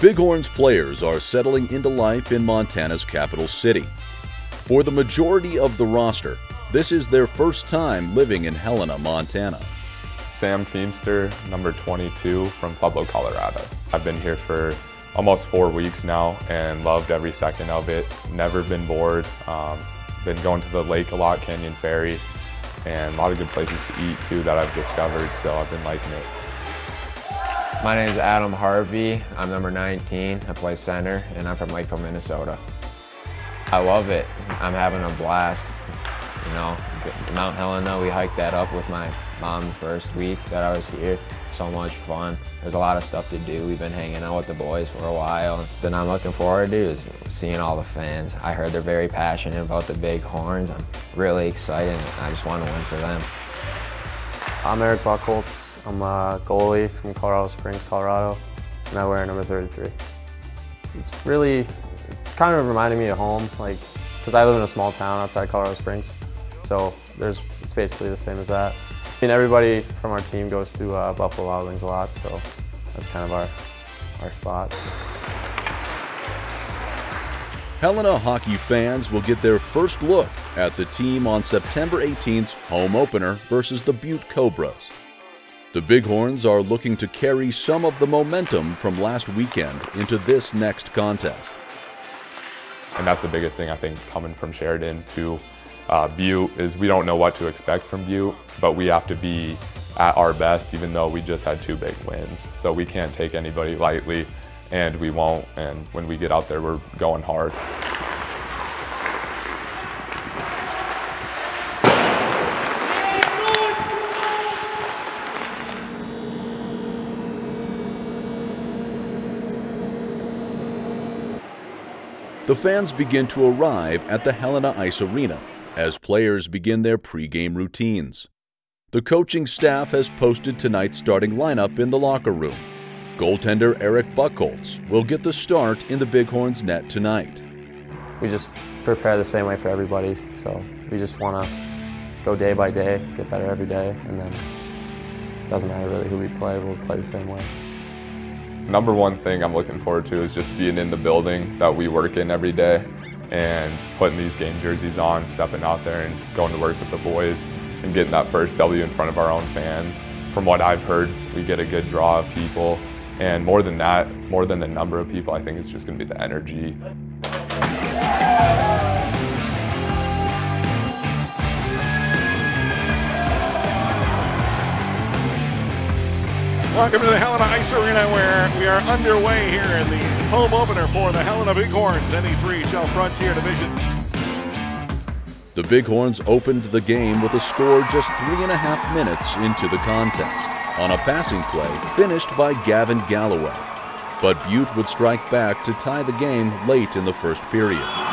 Bighorns players are settling into life in Montana's capital city. For the majority of the roster, this is their first time living in Helena, Montana. Sam Feemster, number 22 from Pueblo, Colorado. I've been here for almost four weeks now and loved every second of it. Never been bored. Um, been going to the lake a lot, Canyon Ferry, and a lot of good places to eat too that I've discovered, so I've been liking it. My name is Adam Harvey. I'm number 19. I play center, and I'm from Lakeville, Minnesota. I love it. I'm having a blast. You know, Mount Helena, we hiked that up with my mom the first week that I was here. So much fun. There's a lot of stuff to do. We've been hanging out with the boys for a while. Then I'm looking forward to is seeing all the fans. I heard they're very passionate about the Bighorns. I'm really excited. I just want to win for them. I'm Eric Buckholz. I'm a goalie from Colorado Springs, Colorado, and I wear number 33. It's really, it's kind of reminding me of home, like, because I live in a small town outside Colorado Springs. So there's, it's basically the same as that. I mean, everybody from our team goes to uh, Buffalo Wild Wings a lot, so that's kind of our, our spot. Helena hockey fans will get their first look at the team on September 18th's home opener versus the Butte Cobras. The Bighorns are looking to carry some of the momentum from last weekend into this next contest. And that's the biggest thing I think coming from Sheridan to uh, Butte is we don't know what to expect from Butte, but we have to be at our best even though we just had two big wins. So we can't take anybody lightly and we won't. And when we get out there, we're going hard. The fans begin to arrive at the Helena Ice Arena as players begin their pregame routines. The coaching staff has posted tonight's starting lineup in the locker room. Goaltender Eric Buckholz will get the start in the Bighorns net tonight. We just prepare the same way for everybody, so we just want to go day by day, get better every day, and then it doesn't matter really who we play, we'll play the same way. Number one thing I'm looking forward to is just being in the building that we work in every day and putting these game jerseys on, stepping out there and going to work with the boys and getting that first W in front of our own fans. From what I've heard, we get a good draw of people. And more than that, more than the number of people, I think it's just going to be the energy. Welcome to the Helena Ice Arena where we are underway here in the home opener for the Helena Bighorns NA3HL Frontier Division. The Bighorns opened the game with a score just three and a half minutes into the contest on a passing play finished by Gavin Galloway. But Butte would strike back to tie the game late in the first period.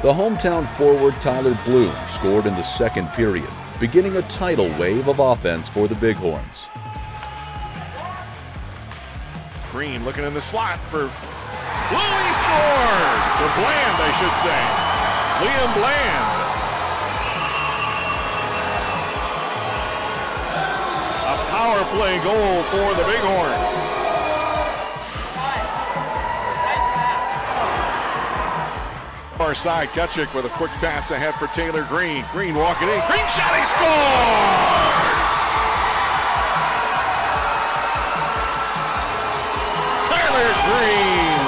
The hometown forward Tyler Bloom scored in the second period, beginning a tidal wave of offense for the Bighorns. Green looking in the slot for Louis scores! Or Bland, I should say. Liam Bland. A power play goal for the Bighorns. Far side, with a quick pass ahead for Taylor Green. Green walking in. Green shot, he scores! Tyler Green.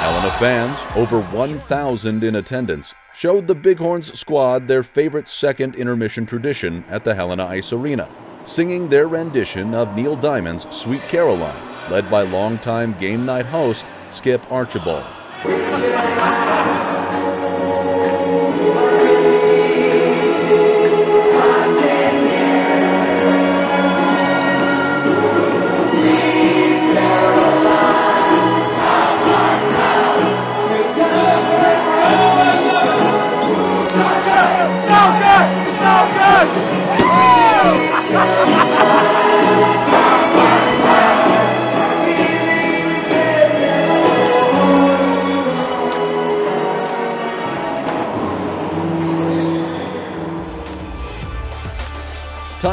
Helena fans, over 1,000 in attendance, showed the Bighorns squad their favorite second intermission tradition at the Helena Ice Arena, singing their rendition of Neil Diamond's Sweet Caroline, led by longtime game night host Skip Archibald. Thank you.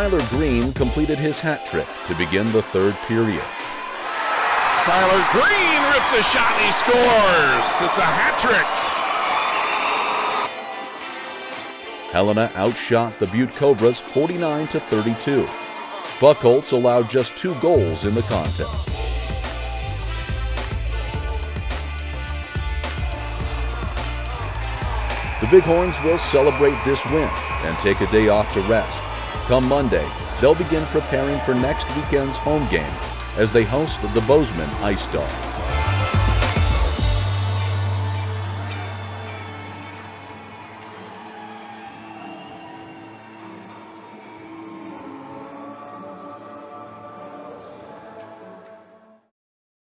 Tyler Green completed his hat trick to begin the third period. Tyler Green rips a shot and he scores. It's a hat trick. Helena outshot the Butte Cobras 49 to 32. Buckholtz allowed just two goals in the contest. The Bighorns will celebrate this win and take a day off to rest. Come Monday, they'll begin preparing for next weekend's home game as they host the Bozeman Ice Dogs.